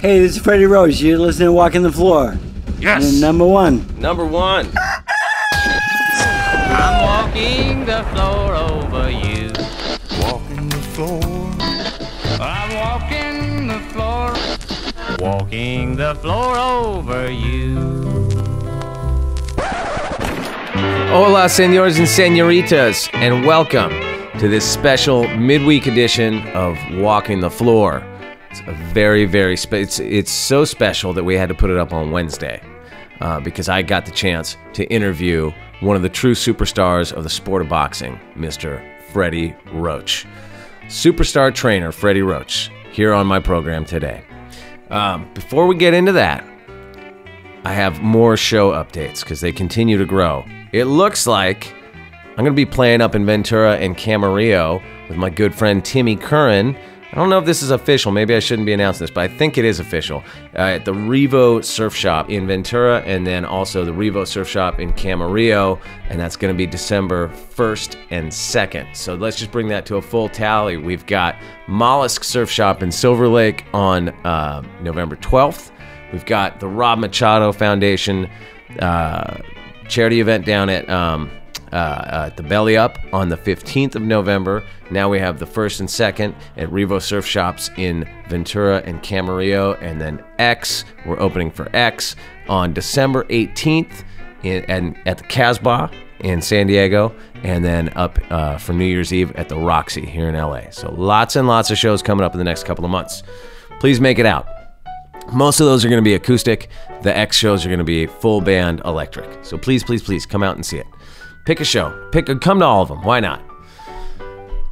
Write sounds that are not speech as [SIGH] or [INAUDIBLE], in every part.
Hey, this is Freddie Roach. You're listening to Walking the Floor. Yes. And number one. Number one. I'm walking the floor over you. Walking the floor. I'm walking the floor. Walking the floor over you. Hola, senores and senoritas, and welcome to this special midweek edition of Walking the Floor. It's a very, very spe- it's it's so special that we had to put it up on Wednesday uh, because I got the chance to interview one of the true superstars of the sport of boxing, Mr. Freddie Roach, superstar trainer Freddie Roach, here on my program today. Um, before we get into that, I have more show updates because they continue to grow. It looks like I'm going to be playing up in Ventura and Camarillo with my good friend Timmy Curran. I don't know if this is official. Maybe I shouldn't be announcing this, but I think it is official. Uh, at the Revo Surf Shop in Ventura, and then also the Revo Surf Shop in Camarillo, and that's going to be December 1st and 2nd. So let's just bring that to a full tally. We've got Mollusk Surf Shop in Silver Lake on uh, November 12th. We've got the Rob Machado Foundation uh, charity event down at um, uh, at the Belly Up on the 15th of November. Now we have the first and second at Revo Surf Shops in Ventura and Camarillo, and then X. We're opening for X on December 18th in, and at the Casbah in San Diego, and then up uh, for New Year's Eve at the Roxy here in LA. So lots and lots of shows coming up in the next couple of months. Please make it out. Most of those are going to be acoustic. The X shows are going to be full band electric. So please, please, please come out and see it. Pick a show. Pick a, come to all of them. Why not?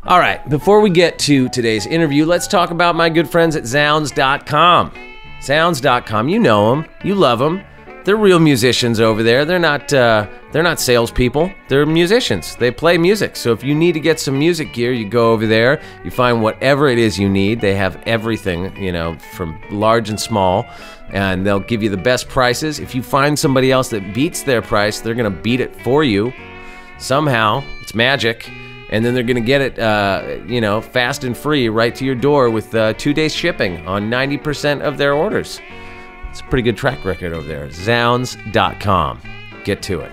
All right, before we get to today's interview, let's talk about my good friends at zZounds.com. zZounds.com, you know them, you love them. They're real musicians over there. They're not uh, they're not salespeople. They're musicians. They play music. So if you need to get some music gear, you go over there. You find whatever it is you need. They have everything, you know, from large and small, and they'll give you the best prices. If you find somebody else that beats their price, they're gonna beat it for you somehow. It's magic. And then they're going to get it, uh, you know, fast and free right to your door with uh, two days shipping on 90% of their orders. It's a pretty good track record over there. zZounds.com. Get to it.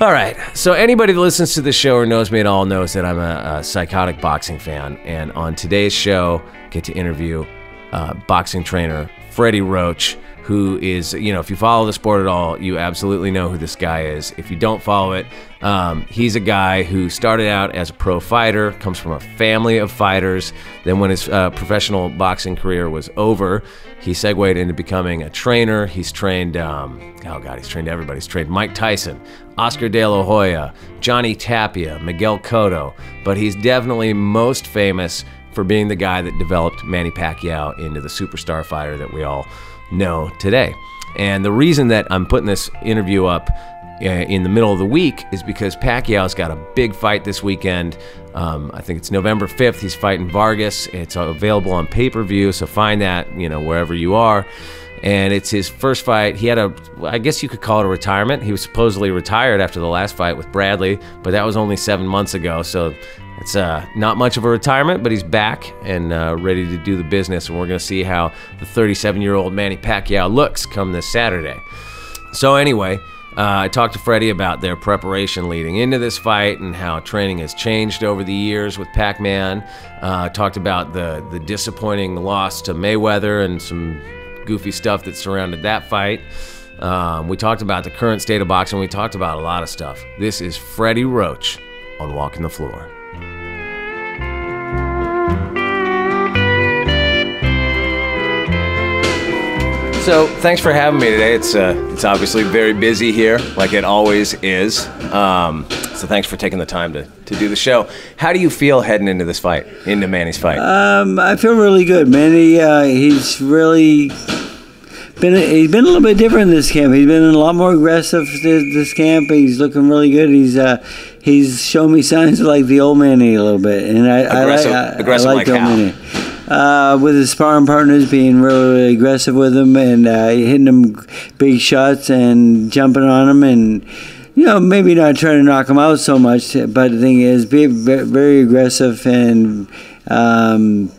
All right. So anybody that listens to this show or knows me at all knows that I'm a, a psychotic boxing fan. And on today's show, get to interview uh, boxing trainer Freddie Roach, who is, you know, if you follow the sport at all, you absolutely know who this guy is. If you don't follow it, um, he's a guy who started out as a pro fighter, comes from a family of fighters. Then, when his uh, professional boxing career was over, he segued into becoming a trainer. He's trained, um, oh God, he's trained everybody. He's trained Mike Tyson, Oscar De La Hoya, Johnny Tapia, Miguel Cotto, but he's definitely most famous for being the guy that developed Manny Pacquiao into the superstar fighter that we all know today. And the reason that I'm putting this interview up uh, in the middle of the week is because Pacquiao's got a big fight this weekend. Um, I think it's November 5th. He's fighting Vargas. It's available on pay per view, so find that you know wherever you are. And it's his first fight. He had a, I guess you could call it a retirement. He was supposedly retired after the last fight with Bradley, but that was only seven months ago. So it's uh, not much of a retirement, but he's back and uh, ready to do the business. And we're going to see how the 37 year old Manny Pacquiao looks come this Saturday. So, anyway, uh, I talked to Freddie about their preparation leading into this fight and how training has changed over the years with Pac Man. Uh, talked about the, the disappointing loss to Mayweather and some goofy stuff that surrounded that fight. Um, we talked about the current state of boxing. We talked about a lot of stuff. This is Freddie Roach on Walking the Floor. So thanks for having me today. It's uh, it's obviously very busy here, like it always is. Um, so thanks for taking the time to, to do the show. How do you feel heading into this fight, into Manny's fight? Um, I feel really good, man. He, uh, he's really been he's been a little bit different in this camp. He's been a lot more aggressive this, this camp. He's looking really good. He's uh, he's shown me [LAUGHS] signs of like the old Manny a little bit, and I Aggressive- I, like I, aggressive I like like old? Manny. Uh, with his sparring partners being really aggressive with him and uh, hitting him big shots and jumping on him and you know maybe not trying to knock him out so much but the thing is be very aggressive and um,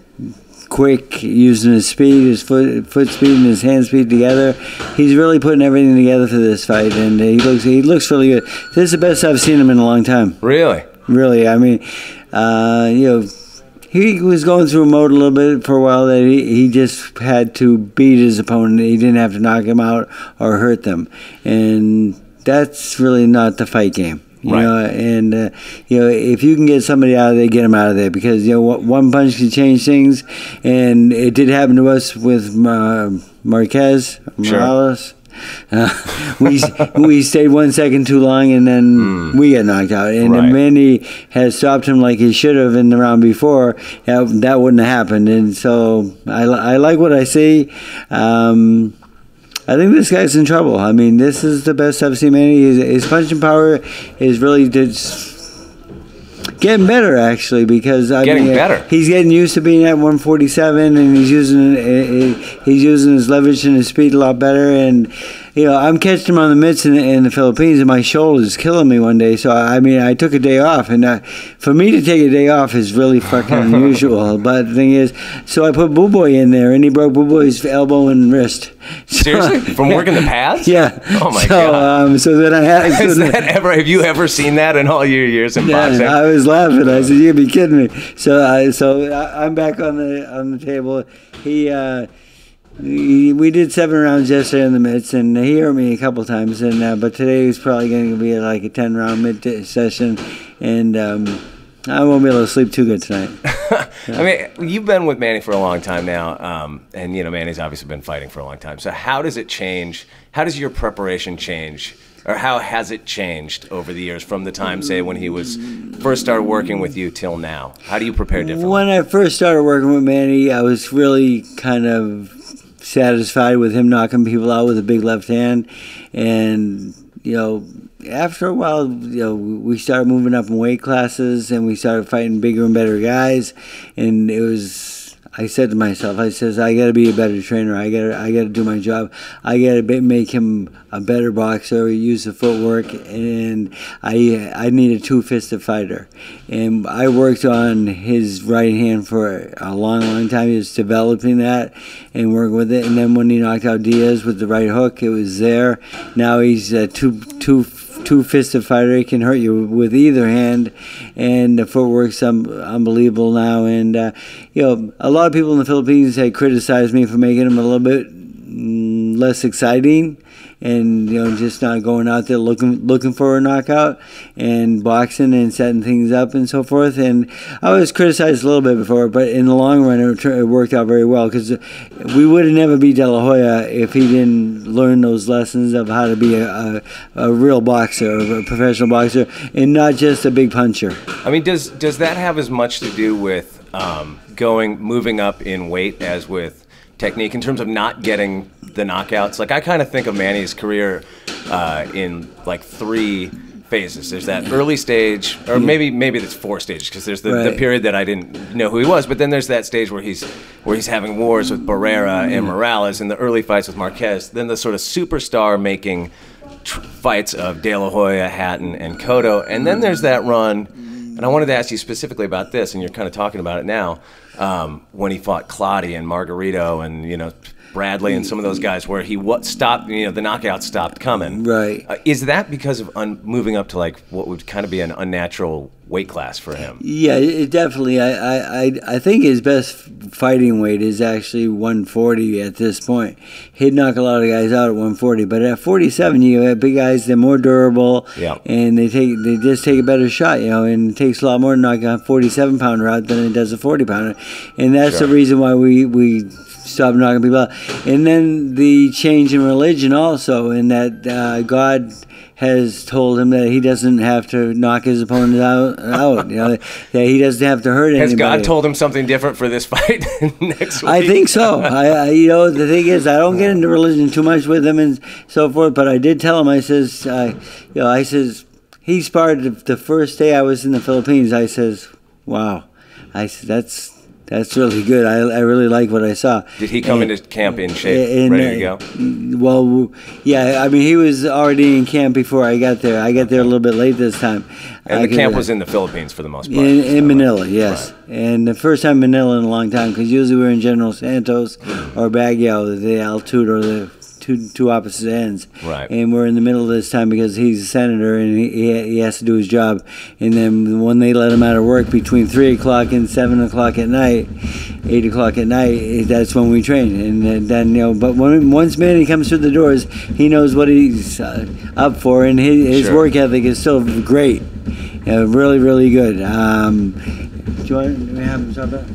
quick, using his speed, his foot foot speed, and his hand speed together. He's really putting everything together for this fight, and he looks he looks really good. This is the best I've seen him in a long time. Really? Really, I mean, uh, you know. He was going through a mode a little bit for a while that he, he just had to beat his opponent. He didn't have to knock him out or hurt them. And that's really not the fight game. You Right. know, and uh, you know if you can get somebody out of there, get them out of there because you know one punch can change things, and it did happen to us with uh, Marquez Sure. Uh, we [LAUGHS] we stayed one second too long, and then we got knocked out. And. Right. if Manny had stopped him like he should have in the round before, that, that wouldn't have happened. And so I, I like what I see. Um, I think this guy's in trouble. I mean, this is the best I've seen Manny. His, his punching power is really just getting better, actually, because I Getting mean, uh, better. He's getting used to being at 147, and he's using uh, he's using his leverage and his speed a lot better. And you know, I'm catching him on the mitts in, in the Philippines, and my shoulder is killing me one day. So I mean, I took a day off, and uh, for me to take a day off is really fucking [LAUGHS] unusual. But the thing is, so I put Boo Boy in there, and he broke Boo Boy's elbow and wrist. [LAUGHS] So- Seriously? [LAUGHS] From working the pads? Yeah. Oh my so, God. Um, so then I had. so then- that ever? Have you ever seen that in all your years in yeah, boxing? I was laughing. I said, "You'd be kidding me!" So, I, so I, I'm back on the on the table. He, uh, he, we did seven rounds yesterday in the mitts, and he hurt me a couple times. And uh, but today is probably going to be like a ten round mitt session, and um, I won't be able to sleep too good tonight. [LAUGHS] I mean, you've been with Manny for a long time now, um, and you know Manny's obviously been fighting for a long time. So how does it change? How does your preparation change, or how has it changed over the years from the time, say, when he was first started working with you till now? How do you prepare differently? When I first started working with Manny, I was really kind of satisfied with him knocking people out with a big left hand, and you know, after a while, you know, we started moving up in weight classes, and we started fighting bigger and better guys, and it was. I said to myself, I says, I got to be a better trainer. I got to, I got to do my job. I got to make him a better boxer, use the footwork, and I, I need a two-fisted fighter. And I worked on his right hand for a long, long time. He was developing that and working with it. And then when he knocked out Diaz with the right hook, it was there. Now he's a two, two two-fisted fighter. He can hurt you with either hand, and the footwork's um, unbelievable now. And uh, you know, a lot of people in the Philippines had criticized me for making him a little bit mm, less exciting, and you know, just not going out there looking looking for a knockout and boxing and setting things up and so forth. And I was criticized a little bit before, but in the long run, it, it worked out very well because we would have never beat De La Hoya if he didn't learn those lessons of how to be a, a, a real boxer, a professional boxer, and not just a big puncher. I mean, does does that have as much to do with um, going moving up in weight as with technique in terms of not getting the knockouts? Like I kind of think of Manny's career uh, in like three phases. There's that early stage, or maybe maybe it's four stages because there's the, the period that I didn't know who he was, but then there's that stage where he's where he's having wars with Barrera and Morales, and the early fights with Marquez. Then the sort of superstar making tr- fights of De La Hoya, Hatton, and Cotto. And then there's that run, and I wanted to ask you specifically about this, and you're kind of talking about it now, um, when he fought Clottey and Margarito and, you know, Bradley and some of those guys where he what stopped, you know, the knockouts stopped coming. Right. Uh, is that because of un- moving up to like what would kind of be an unnatural weight class for him? Yeah, it definitely. I, I, I- I think his best fighting weight is actually 140 at this point. He'd knock a lot of guys out at 140, but at 47, you have big guys. They're more durable, Yeah. and they take they just take a better shot. You know, and it takes a lot more to knock a 47 pounder out than it does a 40 pounder, and that's Sure. the reason why we we stop knocking people out. And then the change in religion also, in that uh, God has told him that he doesn't have to knock his opponent out. out you know, that he doesn't have to hurt Has anybody. God told him something different for this fight [LAUGHS] next week? I think so. [LAUGHS] I, I, you know, the thing is, I don't get into religion too much with him and so forth. But I did tell him. I says, uh, you know, I says he sparred the, the first day I was in the Philippines. I says, wow. I said that's that's really good. I, I really like what I saw. Did he come And- into camp in shape, and, ready to uh, go? Well, yeah. I mean, he was already in camp before I got there. I got there a little bit late this time. And I the camp was in the Philippines for the most part. in, in Manila, yes. And the first time in Manila in a long time, because usually we're in General Santos or Baguio, the altitude or the two two opposite ends. Right. And we're in the middle of this time because he's a senator and he, he he has to do his job. And then when they let him out of work between three o'clock and seven o'clock at night, eight o'clock at night, that's when we train. And then- then you know, but when once Manny comes through the doors, he knows what he's uh, up for, and his, his Sure. work ethic is still great. Yeah, really, really good. Um, do you want to have him stop that?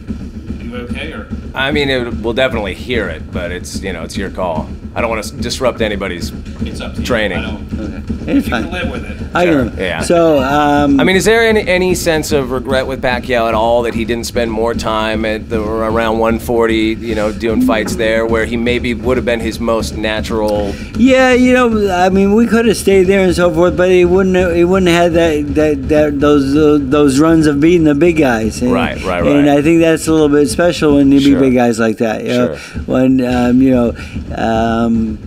You okay or? I mean, it, we'll definitely hear it, but it's you know it's your call. I don't want to disrupt anybody's. It's up to you. Training. I don't, It's you can live with it. I Sure, can. yeah. So, um, I mean, is there any, any sense of regret with Pacquiao at all that he didn't spend more time at the around 140, you know, doing fights there, where he maybe would have been his most natural? yeah, you know, I mean, we could have stayed there and so forth, but he wouldn't. Have, he wouldn't have had that that, that those uh, those runs of beating the big guys. And, Right, right, And. I think that's a little bit special when you Sure. beat big guys like that. You know, Sure. when um, you know. Um,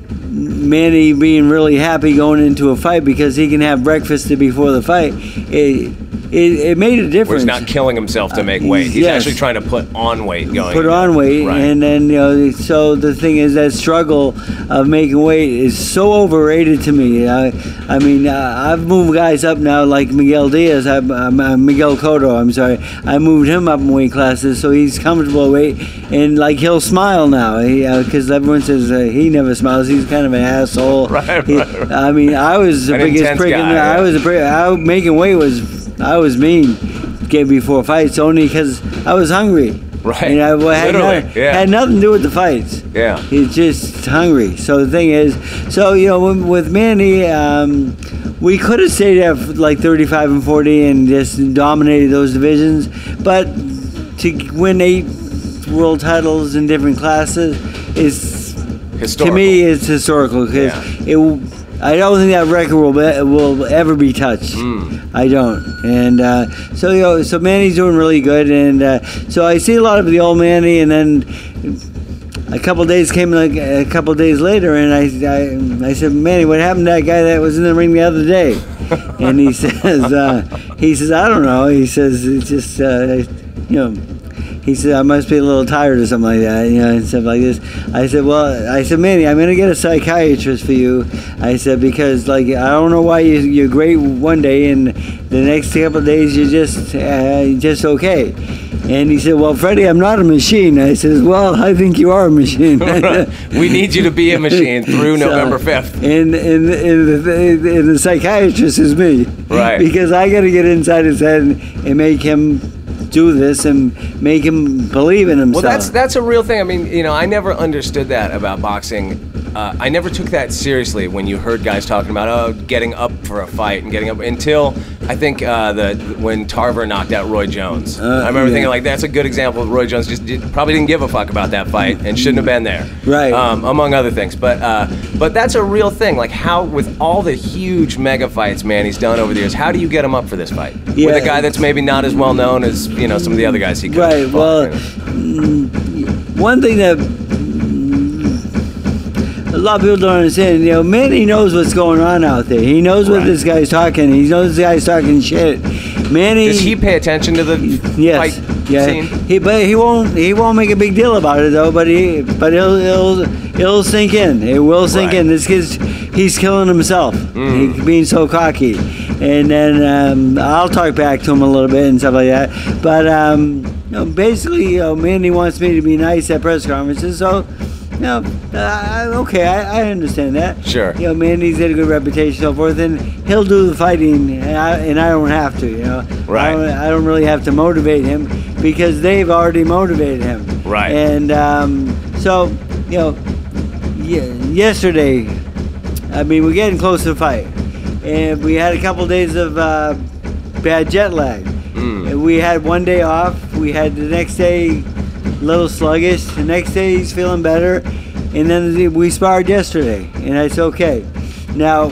Manny being really happy going into a fight because he can have breakfast before the fight. It, it, it made a Where difference. he's not killing himself to make weight. He's yes. actually trying to put on weight going. put on weight Right. and then you know so the thing is that struggle of making weight is so overrated to me i, I mean uh, i've moved guys up now like miguel diaz I, uh, miguel Cotto, i'm sorry i moved him up in weight classes so he's comfortable weight and like he'll smile now because everyone says uh, he never smiles he's kind of an asshole [LAUGHS] Right, He- right, right. i mean i was the An biggest prick in guy, there. i was a prick I, making weight was i was mean Gave me four fights only because i was hungry Right. and I well, had, yeah. had nothing to do with the fights. Yeah. He's just hungry. So the thing is, so you know, with, with Manny, um, we could have stayed at like 35 and 40 and just dominated those divisions, but to win eight world titles in different classes is Historical. to me it's historical because Yeah. it. I don't think that record will be, will ever be touched. Hmm. I don't, and uh, so you know, so Manny's doing really good, and uh, so I see a lot of the old Manny, and then a couple days came like a couple days later, and I, I I said, Manny, what happened to that guy that was in the ring the other day? and he [LAUGHS] says, uh, he says, I don't know. He says it's just uh, you know. He said, I must be a little tired or something like that, you know, and stuff like this. I said, well, I said, Manny, I'm going to get a psychiatrist for you. I said, because, like, I don't know why you, you're great one day and the next couple of days you're just, uh, just okay. And he said, well, Freddie, I'm not a machine. I says, well, I think you are a machine. [LAUGHS] we need you to be a machine through [LAUGHS] So, November 5th. And, and, and, the, and the psychiatrist is me. Right. [LAUGHS] Because I got to get inside his head and, and make him do this and make him believe in himself. Well, that's that's a real thing. I mean, you know, I never understood that about boxing. Uh, I never took that seriously when you heard guys talking about oh, getting up for a fight and getting up until I think uh, the when Tarver knocked out Roy Jones. Uh, I remember yeah. thinking like that's a good example. of Roy Jones just did, probably didn't give a fuck about that fight and shouldn't have been there. Right. Um, among other things, but uh, but that's a real thing. Like how with all the huge mega fights, man, he's done over the years. How do you get him up for this fight with a guy that's maybe not as well known as you know some of the other guys he could. Right. Well, mm, one thing that lot of people don't understand, you know, Manny knows what's going on out there. He knows what Right. this guy's talking. He knows this guy's talking shit. Manny. Does he pay attention to the Yes. fight yeah. scene? He but he won't he won't make a big deal about it though. But he but it'll it'll it'll sink in. It will sink Right. in. This kid's he's killing himself. Mm. He being so cocky. And then um, I'll talk back to him a little bit and stuff like that. But um, you know, basically, you know, Manny wants me to be nice at press conferences. So. Know, uh, okay, I, I understand that. Sure. You know, Manny's got a good reputation, so forth, and he'll do the fighting, and I, and I don't have to. You know, Right. I don't, I don't really have to motivate him because they've already motivated him. Right. And um, so, you know, yesterday, I mean, we're getting close to the fight, and we had a couple days of uh, bad jet lag. Mm. And we had one day off. We had the next day little sluggish. The next day he's feeling better, and then we sparred yesterday, and it's okay. Now,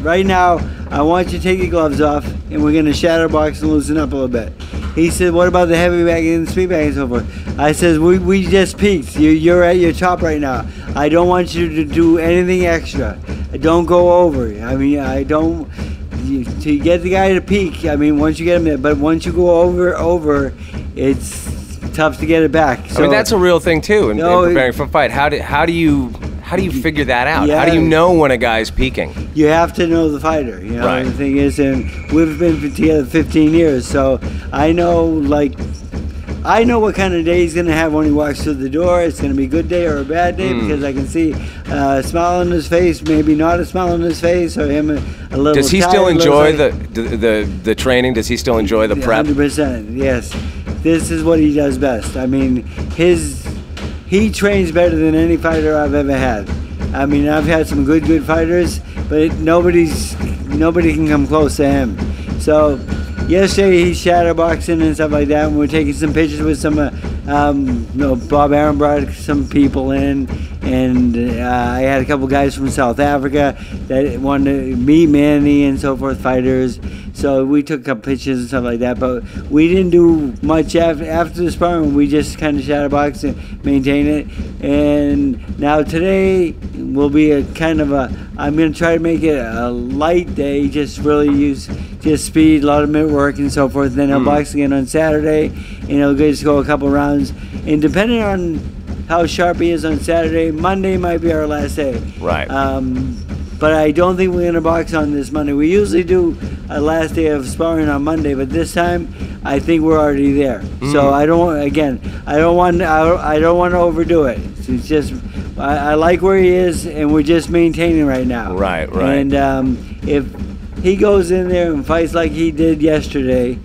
right now, I want you to take your gloves off, and we're gonna shadowbox and loosen up a little bit. He said, "What about the heavy bag and the speed bag and so forth?" I says, "We, we just peaked. You, you're at your top right now. I don't want you to do anything extra. Don't go over. I mean, I don't." You, to get the guy to peak, I mean, once you get him there, but once you go over, over, it's tough to get it back. So I mean, that's a real thing too in, No, in preparing for a fight. How do how do you how do you figure that out? Yeah. How do you know when a guy's peaking? you have to know the fighter. You know, Right. the thing is, and we've been together 15 years, so I know like. I know what kind of day he's going to have when he walks through the door. It's going to be a good day or a bad day Hmm. because I can see uh, a smile on his face, maybe not a smile on his face, or him a, little. Does he tired, still enjoy the, the the the training? Does he still enjoy the prep? Hundred percent, yes. This is what he does best. I mean, his he trains better than any fighter I've ever had. I mean, I've had some good, good fighters, but nobody's nobody can come close to him. So yesterday he's shadowboxing and stuff like that. And we're taking some pictures with some. Uh, um, you know, Bob Arum brought some people in, and uh, I had a couple guys from South Africa that wanted to meet Manny and so forth, fighters. So we took a couple pictures and stuff like that, but we didn't do much after after the sparring. We just kind of shadowbox and maintain it. And now today will be a kind of a. I'm gonna try to make it a light day. Just really use just speed, a lot of minute work and so forth. Then I'll box again on Saturday, and it'll just go a couple rounds. And depending on how sharp he is on Saturday, Monday might be our last day. Right. Um, but I don't think we're gonna box on this Monday. We usually do a last day of sparring on Monday, but this time I think we're already there. Mm. So I don't. Again, I don't want. I don't, I don't want to overdo it. It's just. I, I like where he is, and we're just maintaining right now. Right, right. And um, if he goes in there and fights like he did yesterday,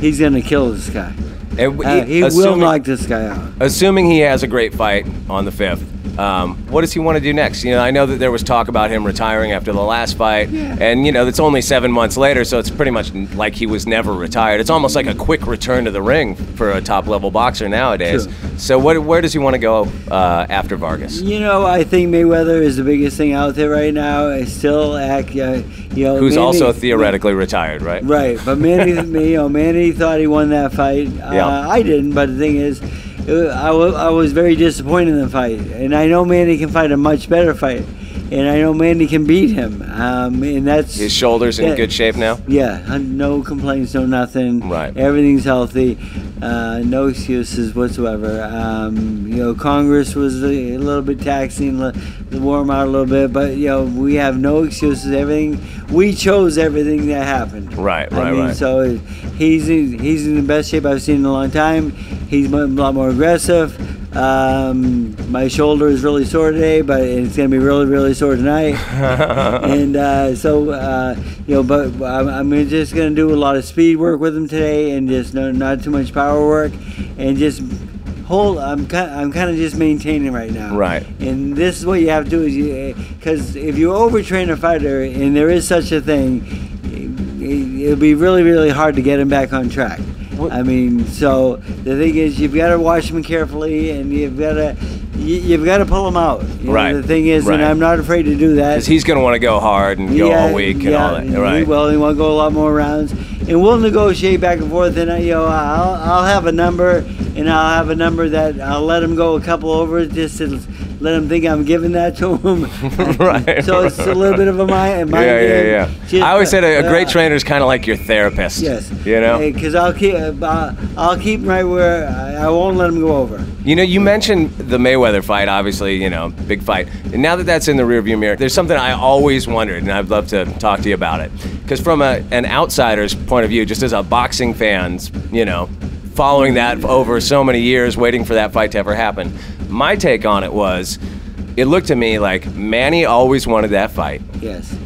he's gonna kill this guy. And w- Uh, he will knock this guy out. Assuming he has a great fight on the fifth, um, what does he want to do next? You know, I know that there was talk about him retiring after the last fight, and you know it's only seven months later, so it's pretty much like he was never retired. It's almost like a quick return to the ring for a top level boxer nowadays. True. So, what, where does he want to go uh, after Vargas? You know, I think Mayweather is the biggest thing out there right now. I still act, uh, you know, Who's Manny- also theoretically retired, right? Right, but Manny, [LAUGHS] you know, Manny thought he won that fight. Uh, Yeah. I didn't, but the thing is, I wa- I was very disappointed in the fight, and I know Manny can fight a much better fight, and I know Manny can beat him, um, and that's His shoulders in good shape now. yeah, uh, no complaints, no nothing. Right. Everything's healthy. Uh, no excuses whatsoever. Um, you know, Congress was a, little bit taxing, to warm out a little bit, but you know, we have no excuses. Everything we chose everything that happened. Right, I right, mean, right. So he's in, he's in the best shape I've seen in a long time. He's a lot more aggressive. Um, my shoulder is really sore today, but it's gonna be really, really sore tonight. [LAUGHS] and uh, so, uh, you know, but I'm, I'm just gonna do a lot of speed work with him today, and just no, not too much power work, and just hold. I'm kind, I'm kind of just maintaining right now. Right. And this is what you have to do is you, because if you overtrain a fighter, and there is such a thing, it, it'll be really, really hard to get him back on track. I mean, so the thing is, you've got to watch him carefully, and you've got to, you, you've got to pull him out. You know, Right, the thing is, right. and I'm not afraid to do that. Because he's going to want to go hard and go all week and all that. Right. Well, he want to go a lot more rounds, and we'll negotiate back and forth. And I, you know, I'll I'll have a number, and I'll have a number that I'll let him go a couple over just to let him think I'm giving that to him. [LAUGHS] [LAUGHS] Right, So it's a little bit of a mind. mind yeah, yeah, yeah. Just, I always said a, a great uh, trainer is kind of like your therapist. Yes. You know. Because I'll keep uh, I'll keep right where I, I won't let him go over. You know, you mentioned the Mayweather fight, obviously, you know, big fight. And now that that's in the rearview mirror, there's something I always wondered, and I'd love to talk to you about it. Because from a, an outsider's point of view, just as a boxing fan's, you know, following that over so many years, waiting for that fight to ever happen, my take on it was, it looked to me like Manny always wanted that fight. Yes.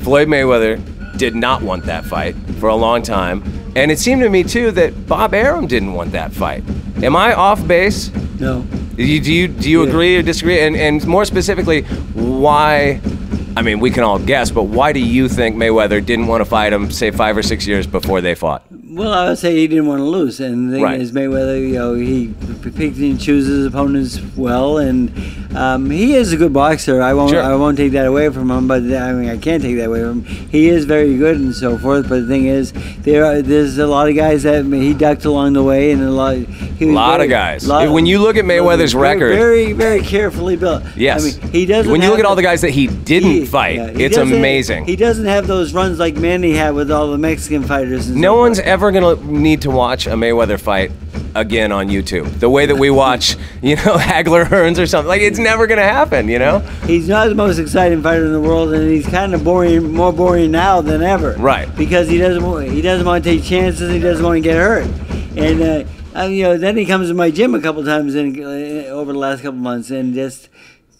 Floyd Mayweather did not want that fight for a long time. And it seemed to me, too, that Bob Arum didn't want that fight. Am I off base? No. Do you do you, do you Yeah. agree or disagree? And and more specifically, why? I mean, we can all guess, but why do you think Mayweather didn't want to fight him, say five or six years before they fought? Well, I would say he didn't want to lose, and the thing Right. is, Mayweather, you know, he picks and chooses his opponents well, and um, he is a good boxer. I won't Sure. I won't take that away from him, but I mean I can't take that away from him. He is very good and so forth. But the thing is, there are, there's a lot of guys that he ducked along the way, and a lot. He was Lot of guys. lot- When you look at Mayweather's very, record- very very carefully built. Yes. I mean he doesn't. When you look at all the guys that he didn't he- fight, yeah, he it's amazing. He doesn't have those runs like Manny had with all the Mexican fighters. And no so one's forth. ever going to need to watch a Mayweather fight again on YouTube. The way that we watch, [LAUGHS] you know, Hagler Hearns or something. Like it's never going to happen, you know? He's not the most exciting fighter in the world, and he's kind of boring, more boring now than ever. Right. Because he doesn't, wa- he doesn't want to take chances. He doesn't want to get hurt, and uh, I, you know, then he comes to my gym a couple times in, uh, over the last couple months, and just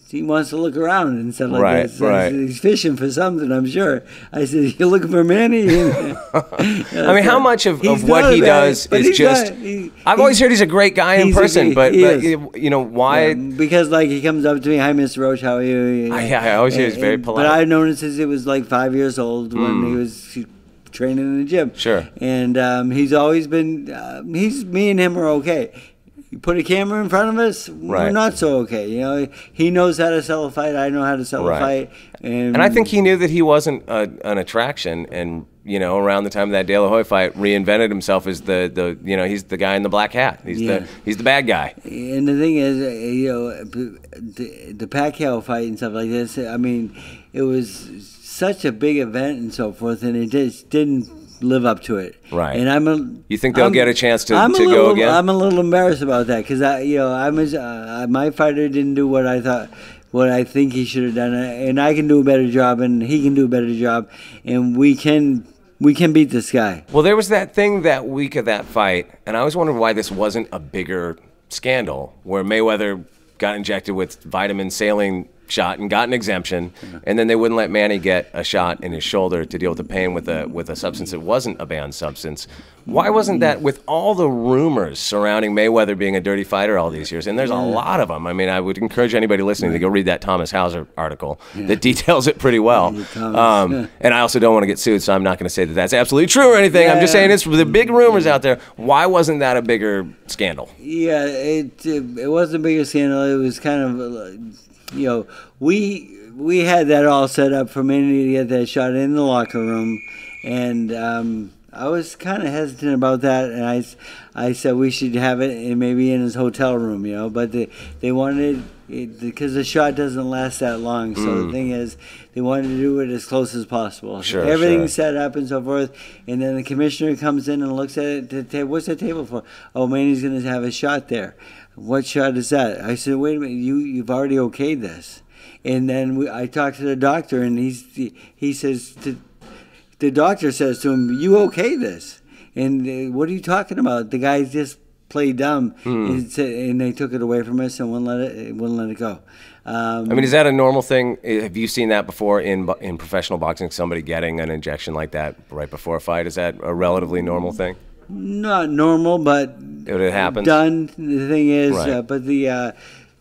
he wants to look around and stuff like Right, that. So right. He's fishing for something, I'm sure. I said, "You're looking for Manny?" [LAUGHS] I mean, [LAUGHS] how much of, of what he does but is just. not- he- I've always heard he's a great guy in he's a- person, but, but you know, why? Yeah, because like he comes up to me, hi, Mr. Roach, how are you? I- yeah, I always hear he's very polite. Hmm. But I've known him since he was like five years old when he was training in the gym. Sure. And um, he's always been. Uh, he's me and him are okay. You put a camera in front of us, we're not so okay. You know, he knows how to sell a fight. I know how to sell Right. a fight. And, And I think he knew that he wasn't a, an attraction, and you know, around the time of that De La Hoya fight, reinvented himself as the, the you know he's the guy in the black hat. He's Yeah. the he's the bad guy. And the thing is, uh, you know, the, the Pacquiao fight and stuff like this. I mean, it was such a big event and so forth, and it just didn't live up to it. Right. And I'm a. You think they'll I'm- get a chance to- I'm a to go again? I'm a little embarrassed about that because I, you know, I'm as, uh, my fighter didn't do what I thought. What I think he should have done, and I can do a better job, and he can do a better job, and we can we can beat this guy. Well, there was that thing that week of that fight, and I always wondered why this wasn't a bigger scandal where Mayweather got injected with vitamin saline shot and got an exemption, and then they wouldn't let Manny get a shot in his shoulder to deal with the pain with a with a substance that wasn't a banned substance. Why wasn't that with all the rumors surrounding Mayweather being a dirty fighter all these years? And there's a lot of them. I mean, I would encourage anybody listening to go read that Thomas Hauser article that details it pretty well. Um, and I also don't want to get sued, so I'm not going to say that that's absolutely true or anything. I'm just saying it's the big rumors out there. Why wasn't that a bigger scandal? Yeah, it it, it wasn't a bigger scandal. It was kind of, uh, you know, we we had that all set up for Manny to get that shot in the locker room, and um, I was kind of hesitant about that, and I, I said we should have it in, maybe in his hotel room, you know, but they they wanted it because the shot doesn't last that long. So the thing is, they wanted to do it as close as possible. Mm. Sure, Everything's sure. set up and so forth, and then the commissioner comes in and looks at it. To, ta- what's the table for? Oh, Manny's going to have a shot there. What shot is that? I said, wait a minute, you you've already okayed this. And then we, I talked to the doctor, and he's he says to, the doctor says to him, "You okay this?" And uh, what are you talking about? The guy just played dumb, Hmm. and, said- and they took it away from us and wouldn't let it wouldn't let it go. Um, I mean, is that a normal thing? Have you seen that before in in professional boxing? Somebody getting an injection like that right before a fight? Is that a relatively normal thing? not normal, but It, happens. done. The thing is, Right. uh, but the uh,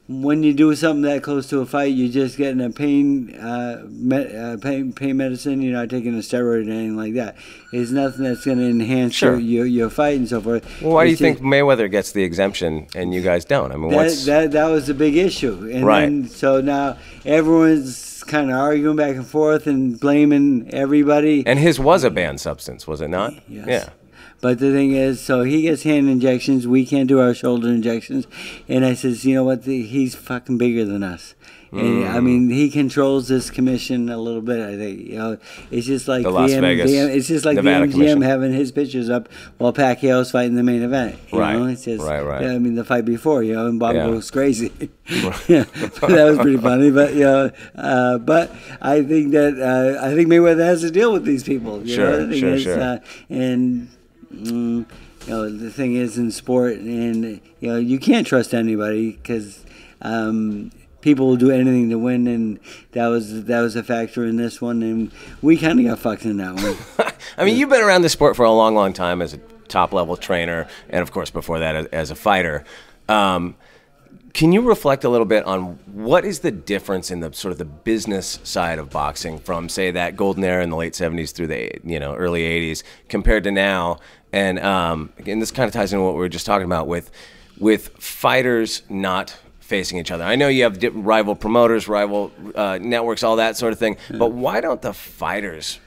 when you do something that close to a fight, you're just getting a pain, uh, me- uh, pain, pain medicine. You're not taking a steroid or anything like that. It's nothing that's going to enhance Sure. your, your your fight and so forth. Well, why do you just- think Mayweather gets the exemption and you guys don't? I mean, that, what's that that was the big issue, and Right. then so now everyone's kind of arguing back and forth and blaming everybody. and his was a banned substance, was it not? Yes. Yeah. But the thing is, so he gets hand injections. We can't do our shoulder injections. And I says, you know what? The, he's fucking bigger than us. And Mm. I mean, he controls this commission a little bit. I think you know, it's just like The Las M- Vegas, M- it's just like Nevada the MGM commission. having his pictures up while Pacquiao's fighting the main event. You Right, know? It's just, right, right. yeah, I mean, the fight before, you know, and Bob Yeah. goes crazy. [LAUGHS] [LAUGHS] yeah, that was pretty funny. But you know, uh, but I think that uh, I think Mayweather has to deal with these people. You Sure, know? The thing sure, is, sure. Uh, and mm, you know the thing is in sport and you know you can't trust anybody because um, people will do anything to win and that was that was a factor in this one and we kind of got fucked in that one [LAUGHS] I mean, you've been around the sport for a long, long time as a top level trainer, and of course before that as, as a fighter. Um, can you reflect a little bit on what is the difference in the sort of the business side of boxing from, say, that golden era in the late '70s through the you know early '80s compared to now? And um, again, this kind of ties into what we were just talking about with with fighters not facing each other? I know you have rival promoters, rival uh, networks, all that sort of thing. But why don't the fighters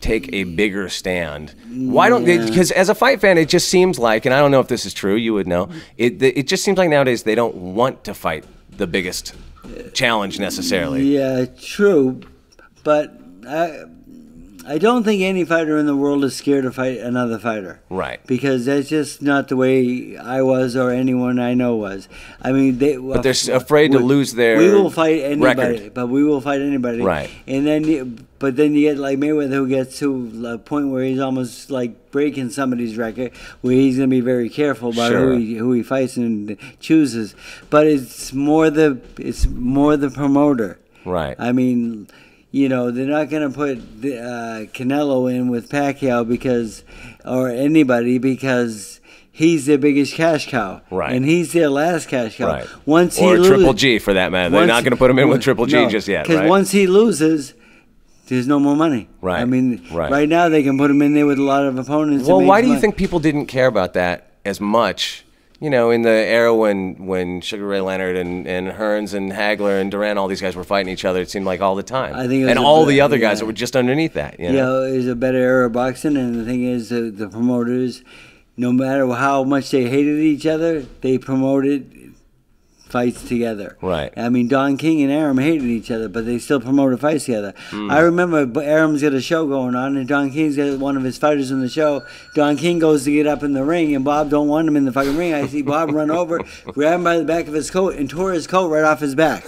take a bigger stand? Why don't they? Because as a fight fan, it just seems like, and I don't know if this is true. You would know. It it just seems like nowadays they don't want to fight the biggest challenge necessarily. Yeah, true, but I, I don't think any fighter in the world is scared to fight another fighter. Right. Because that's just not the way I was or anyone I know was. I mean, they. But they're afraid to lose their We will fight anybody, record. but we will fight anybody. Right. And then, you, but then you get like Mayweather, who gets to a point where he's almost like breaking somebody's record, where he's going to be very careful about Sure. who he who he fights and chooses. But it's more the it's more the promoter. Right. I mean, you know, they're not going to put the, uh, Canelo in with Pacquiao because, or anybody because he's their biggest cash cow, Right. And he's their last cash cow. Right. Once or he loses, Triple G for that matter. They're not going to put him in with [LAUGHS] Triple G no, just yet, Because right? once he loses, there's no more money. Right, I mean, right. now they can put him in there with a lot of opponents. well, why do you think people didn't care about that as much? You know, in the era when when Sugar Ray Leonard and, and Hearns and Hagler and Duran, all these guys were fighting each other, it seemed like all the time. I think and all the other guys that were just underneath that. You know? You know, is a better era of boxing, and the thing is, the, the promoters, no matter how much they hated each other, they promoted fights together. Right. I mean, Don King and Arum hated each other, but they still promoted fights together. Hmm. I remember Arum's got a show going on, and Don King's got one of his fighters in the show. Don King goes to get up in the ring, and Bob don't want him in the fucking ring. I see Bob run over, [LAUGHS] grab him by the back of his coat, and tore his coat right off his back.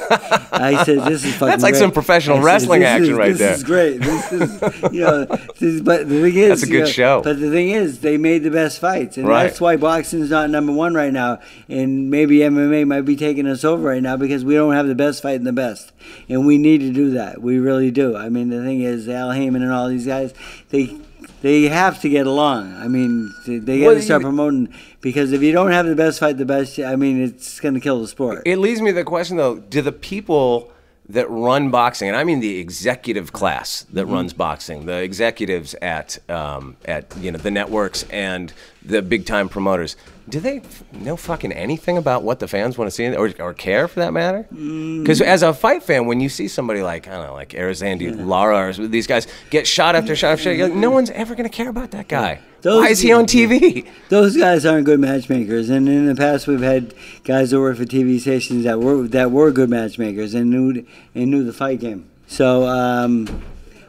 I said, "This is [LAUGHS] fucking." That's like great." some professional said, wrestling action is- right this there." is great. This is, you know, [LAUGHS] this is, but the thing is, That's a good you know, show. But the thing is, they made the best fights, and Right. that's why boxing's not number one right now. And maybe MMA might be taking us over right now because we don't have the best fight in the best, and we need to do that. We really do. I mean, the thing is, Al Haymon and all these guys, they. They have to get along. I mean, they, they got to start promoting because if you don't have the best fight, the best, I mean, it's going to kill the sport. It leads me to the question though: Do the people that run boxing, and I mean the executive class that Mm-hmm. runs boxing, the executives at um, at you know the networks and the big time promoters, do they know fucking anything about what the fans want to see or, or care for that matter? Mm. Because as a fight fan, when you see somebody like I don't know, like Erislandy Lara or these guys get shot after shot after shot, you're like, no one's ever going to care about that guy. Those- Why is he on TV? [LAUGHS] Those guys aren't good matchmakers, and in the past we've had guys that work for TV stations that were that were good matchmakers and knew and knew the fight game. So, um,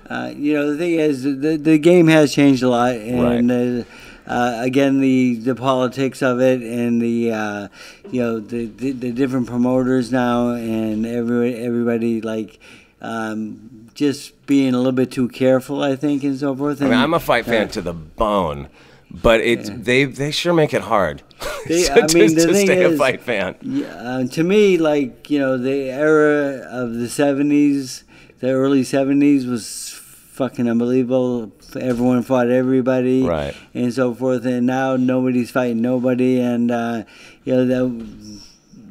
uh, you know, the thing is, the the game has changed a lot, and uh, uh, again, the the politics of it, and the uh, you know the, the the different promoters now, and every everybody like. Um, just being a little bit too careful, I think, and so forth. I mean, and, I'm a fight fan to the bone, but it they they sure make it hard They- [LAUGHS] [LAUGHS] to, I mean, to thing stay a fight fan. Yeah, uh, to me, like you know, the era of the '70s, the early '70s was fucking unbelievable. Everyone fought everybody, Right. and so forth. And now nobody's fighting nobody, and uh, you know that.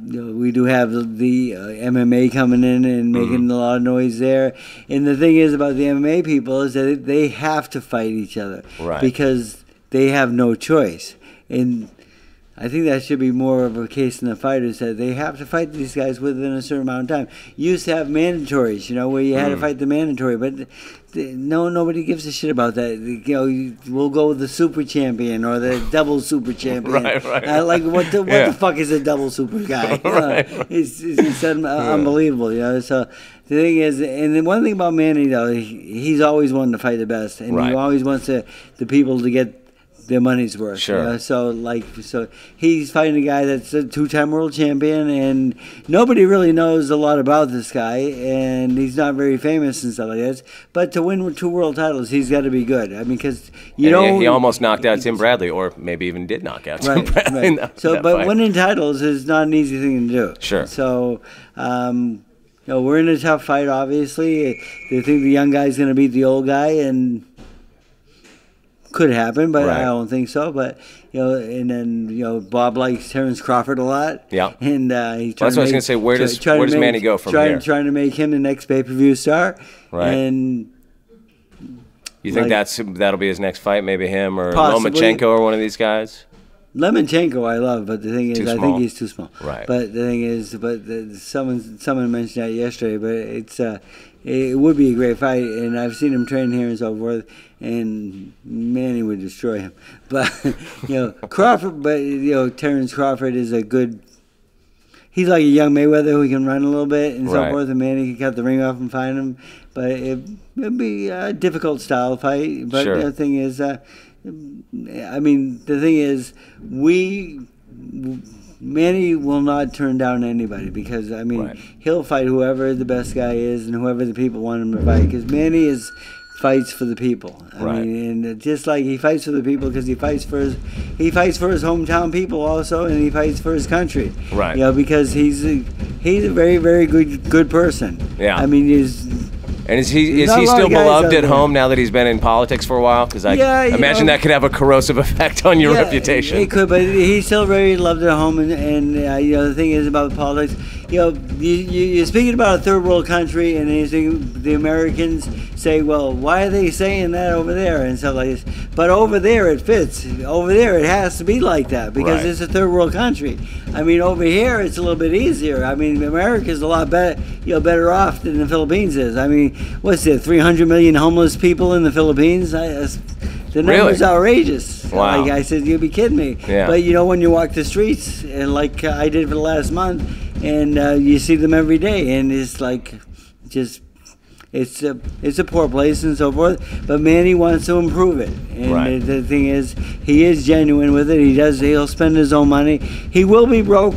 We do have the, uh, MMA coming in and making Mm-hmm. a lot of noise there. And the thing is about the MMA people is that they have to fight each other Right. because they have no choice. And I think that should be more of a case in the fighters that they have to fight these guys within a certain amount of time. You used to have mandatories, you know, where you had to Mm. fight the mandatory, but no, nobody gives a shit about that. You know, we'll go with the super champion or the double super [LAUGHS] champion. Right, right, Uh, like what the what Yeah. the fuck is a double super [LAUGHS] guy? You know, Right, It's, it's, it's un- unbelievable, you know. So the thing is, and the one thing about Manny though, he, he's always wanted to fight the best, and he always wants to, the people to get their money's worth. you Sure. know? So like, so he's fighting a guy that's a two-time world champion, and nobody really knows a lot about this guy, and he's not very famous and stuff like that. But to win two world titles, he's got to be good. I mean, because you And know he, almost knocked out Tim Bradley, or maybe even did knock out Tim Bradley. [LAUGHS] right. that- So, that but fight. winning titles is not an easy thing to do. Sure. So, um, you know, we're in a tough fight. Obviously, they think the young guy's going to beat the old guy, and could happen, but Right. I don't think so. But you know, and then you know, Bob likes Terrence Crawford a lot. Yeah. and uh, he's Well, that's what I trying was to gonna make- say, where does- try where does make- Manny go from trying, here? Trying to make him the next pay per view star. Right. And you think like- that's that'll be his next fight? Maybe him or Possibly. Lomachenko or one of these guys. Lemonchenko, I love, but the thing is, I think he's too small. Right. But the thing is, but the, someone someone mentioned that yesterday. But it's uh, it would be a great fight, and I've seen him train here and so forth, and Manny would destroy him. [LAUGHS] But you know, Crawford, but you know, Terrence Crawford is a good. He's like a young Mayweather who can run a little bit and so Right. forth, and Manny can cut the ring off and find him. But it, it'd be a difficult style fight. But Sure. the thing is, uh, I mean, the thing is, we Manny will not turn down anybody because I mean Right. he'll fight whoever the best guy is and whoever the people want him to fight because Manny is fights for the people. I Right. mean, and just like he fights for the people because he fights for his he fights for his hometown people also, and he fights for his country. Right. You know, because he's a, he's a very very good good person. Yeah. I mean, he's And is he is Not he still beloved at home now that he's been in politics for a while? Because I Yeah, imagine know- that could have a corrosive [LAUGHS] effect on your Yeah, reputation. It could, but he's still very loved at home, and, and uh, you know the thing is about politics. You know, you, you, you're speaking about a third world country, and you think the Americans say, "Well, why are they saying that over there?" and stuff like this. But over there, it fits. Over there, it has to be like that because Right. it's a third world country. I mean, over here, it's a little bit easier. I mean, America's a lot better, you know, better off than the Philippines is. I mean, what's it, 300 million homeless people in the Philippines? I, the Really? number's outrageous. Wow. Like I said, you'd be kidding me. Yeah. But you know, when you walk the streets, and like I did for the last month, and uh, you see them every day, and it's like, just, it's a it's a poor place and so forth. But Manny wants to improve it, and Right. the, the thing is, he is genuine with it. He does. He'll spend his own money. He will be broke.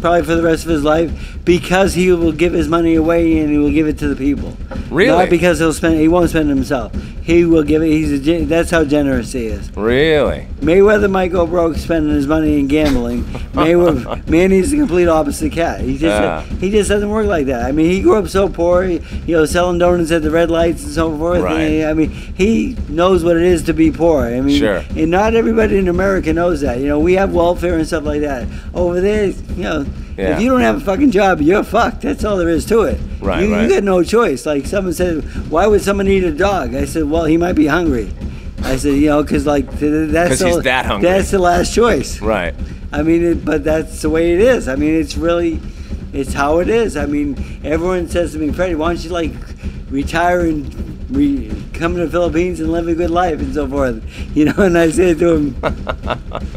Probably for the rest of his life, because he will give his money away and he will give it to the people. Really? Not because he'll spend. He won't spend it himself. He will give it. He's a. That's how generous he is. really? Mayweather might go broke spending his money in gambling. Mayweather, [LAUGHS] Manny's the complete opposite cat. He just Yeah. he just doesn't work like that. I mean, he grew up so poor, he, you know, selling donuts at the red lights and so forth. Right. And, I mean, he knows what it is to be poor. I mean, Sure. and not everybody in America knows that. You know, we have welfare and stuff like that. Over there, you know. Yeah. If you don't have a fucking job, you're fucked. That's all there is to it. Right, You, right. you got no choice. Like someone said, why would someone eat a dog? I said, well, he might be hungry. I said, you know, because like th- that's the- that hungry. That's the last choice. Right. I mean, it, but that's the way it is. I mean, it's really, it's how it is. I mean, everyone says to me, Freddie, why don't you like retire and re- come to the Philippines and live a good life and so forth? You know, and I say to him, [LAUGHS]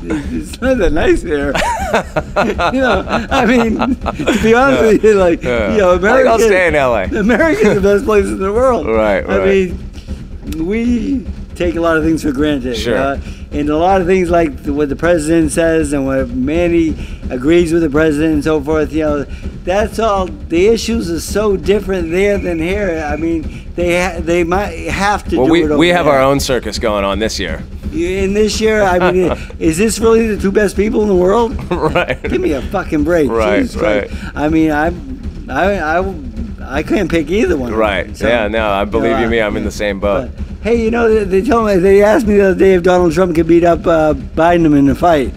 it's not that nice here. [LAUGHS] you know, I mean, to be honest with you, like, Yeah. you know, America. I'll stay in LA. America's the best place in the world. [LAUGHS] Right, I mean, we take a lot of things for granted. Sure. uh, and a lot of things like what the president says and what Manny agrees with the president and so forth, you know, that's all. The issues are so different there than here. I mean, they ha- they might have to Well, do we, we have there. our own circus going on this year. In this year, I mean, [LAUGHS] is this really the two best people in the world? right. Give me a fucking break. Right, Jesus Christ. I mean, I'm, I, I, I couldn't pick either one. Right. So, yeah, no, I believe know, you me. I'm in the same boat. but, hey, you know, they, they tell me they asked me the other day if Donald Trump could beat up uh, Biden in a fight.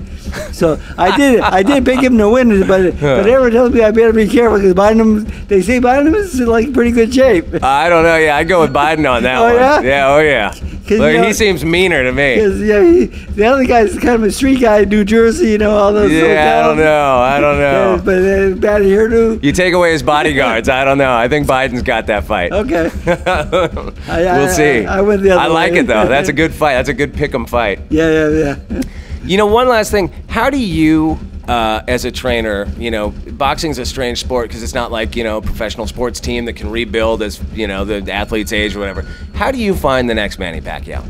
So I did. I did pick him to win, but [LAUGHS] but everyone tells me I better be careful because Biden. They say Biden is in like pretty good shape. I don't know. Yeah, I'd go with Biden on that [LAUGHS] Oh, one. yeah? Yeah. Oh yeah. 'Cause, Look, you know- he seems meaner to me. Because yeah, he, the other guy's kind of a street guy in New Jersey. You know all those. Yeah, I don't know. I don't [LAUGHS] know. but uh, bad here too. You take away his bodyguards. [LAUGHS] I don't know. I think Biden's got that fight. Okay. [LAUGHS] we'll I- see. I went the other I like way. it though. That's a good fight. That's a good pick 'em fight. Yeah, yeah, yeah. You know, one last thing. How do you, uh, as a trainer, you know, boxing's a strange sport because it's not like you know a professional sports team that can rebuild as you know the athlete's age or whatever. How do you find the next Manny Pacquiao?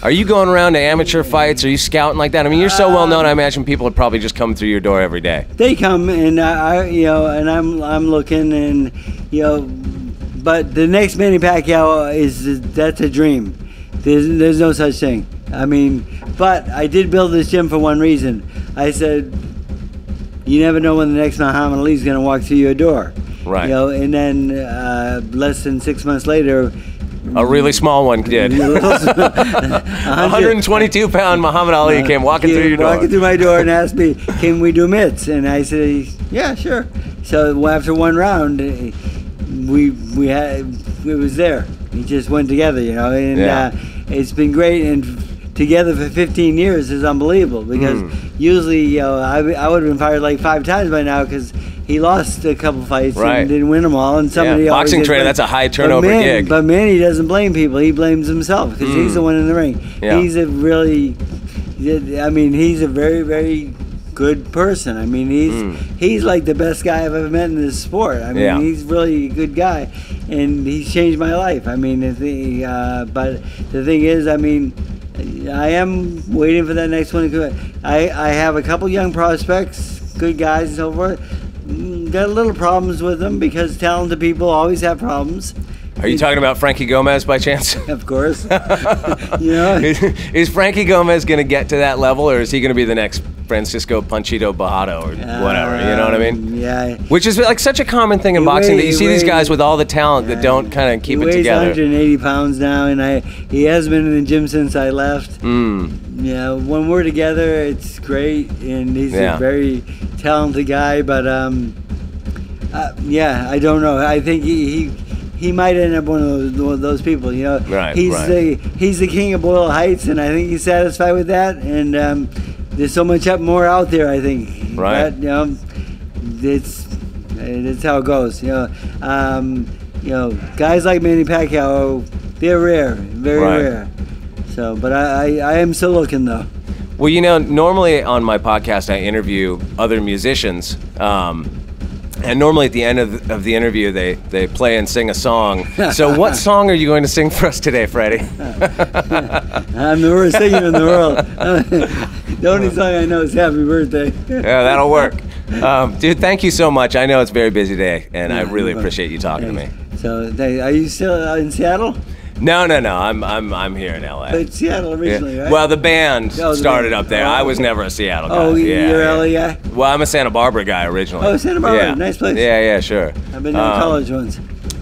Are you going around to amateur fights? Are you scouting like that? I mean, you're so well known. I imagine people would probably just come through your door every day. they come and I, I you know, and I'm I'm looking and you know, but the next Manny Pacquiao is that's a dream. There's there's no such thing. I mean, but I did build this gym for one reason. I said, you never know when the next Muhammad Ali is going to walk through your door. Right. You know, and then uh, less than six months later. A really small one [LAUGHS] did. [LAUGHS] 122 pound Muhammad Ali came walking through your door. Walking through my door and [LAUGHS] asked me, "Can we do mitts?" And I said, "Yeah, sure." So after one round, eh, we we had it was there. We just went together, you know, and Yeah. uh, it's been great. And together for 15 years is unbelievable because Hmm. usually you know I, I would have been fired like five times by now because he lost a couple fights Right. and didn't win them all and somebody Yeah, boxing trainer, that's a high But turnover man- gig. but Manny doesn't blame people he blames himself because he's the one in the ring Hmm. Yeah. he's a really I mean he's a very very good person I mean he's he's like the best guy I've ever met in this sport I mean Hmm. Yeah. he's really a good guy and he's changed my life I mean the thing, uh, but the thing is I mean I am waiting for that next one to come. I, I have a couple young prospects, good guys and so forth. Mm, Got little problems with them because talented people always have problems. Are you talking about Frankie Gomez by chance? [LAUGHS] Of course. [LAUGHS] you know, is, is Frankie Gomez going to get to that level, or is he going to be the next Francisco Panchito Bojado or whatever? You know what I mean? Yeah. Which is like such a common thing in He boxing that you weighs- see these guys with all the talent that don't kind of keep he it weighs together. 180 pounds now, and I he has been in the gym since I left. Mm, Yeah, when we're together, it's great, and he's Yeah. a very talented guy. But um, uh, yeah, I don't know. I think he, he he might end up one of those, one of those people. You know, Right, he's right. the he's the king of Boyle Heights, and I think he's satisfied with that. And um, there's so much more out there. I think. Right. But, you know, it's it's how it goes. You know, um, you know, guys like Manny Pacquiao, they're rare, very Right. rare. So, but I, I, I am still looking though. Well, you know, normally on my podcast, I interview other musicians. Um, and normally at the end of the, of the interview, they, they play and sing a song. So, what [LAUGHS] song are you going to sing for us today, Freddie? [LAUGHS] I'm the worst singer in the world. [LAUGHS] the only song I know is Happy Birthday. Yeah, that'll work. [LAUGHS] Um, dude, thank you so much. I know it's a very busy day, and I really appreciate you talking to me. So, they, are you still uh, in Seattle? No, no, no. I'm I'm I'm here in LA. But Seattle originally, Yeah. right? Well, the band Oh, the started band. up there. Oh, I was okay. never a Seattle guy. oh, yeah, you're yeah. LA guy? Well, I'm a Santa Barbara guy originally. Oh, Santa Barbara. Yeah. Nice place. Yeah, yeah, sure. I've been to Um, college once.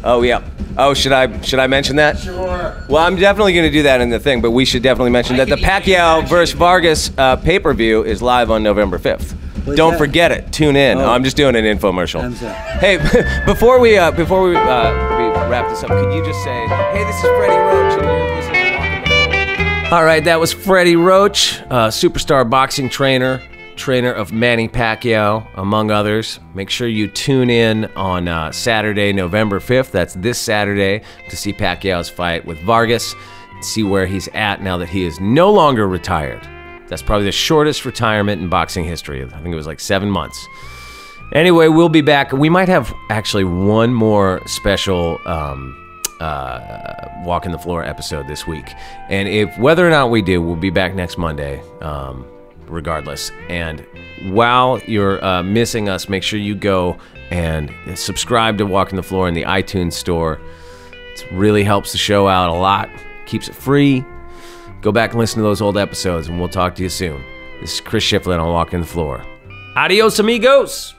Oh, yeah. Oh, should I should I mention that? Sure. Well, I'm definitely going to do that in the thing, but we should definitely mention that the Pacquiao versus Vargas uh, pay per view is live on November 5th. What's Don't that? forget it. Tune in. Oh. I'm just doing an infomercial. Hey, [LAUGHS] before we uh, before we, uh, we wrap this up, could you just say, "Hey, this is Freddie Roach, and you're listening to Walking the All right, that was Freddie Roach, uh, superstar boxing trainer, trainer of Manny Pacquiao, among others. Make sure you tune in on uh, Saturday, November 5th. That's this Saturday to see Pacquiao's fight with Vargas, see where he's at now that he is no longer retired. That's probably the shortest retirement in boxing history. I think it was like seven months. Anyway, we'll be back. We might have actually one more special um, uh, walking the floor episode this week, and if whether or not we do, we'll be back next Monday, um, regardless. And while you're uh, missing us, make sure you go and subscribe to Walking the Floor in the iTunes store. It really helps the show out a lot, keeps it free. Go back and listen to those old episodes, and we'll talk to you soon. This is Chris Shiflett on Walking the Floor. Adios, amigos.